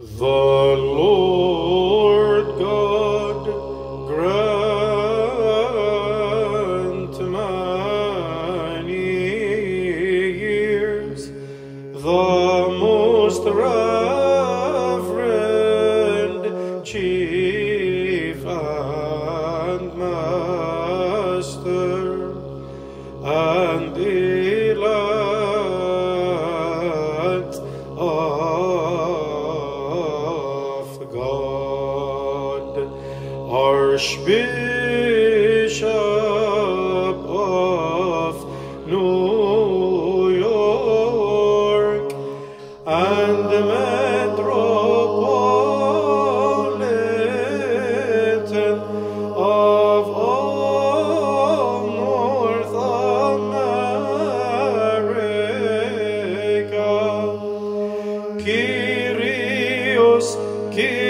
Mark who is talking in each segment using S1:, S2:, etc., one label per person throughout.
S1: The Lord God grant mine ears the most reverend chief and master and Archbishop of New York and Metropolitan of all North America. Kyrios, Kyrios.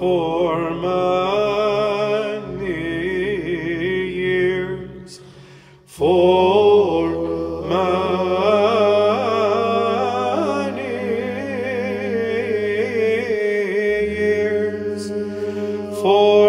S1: for many years. For many years. For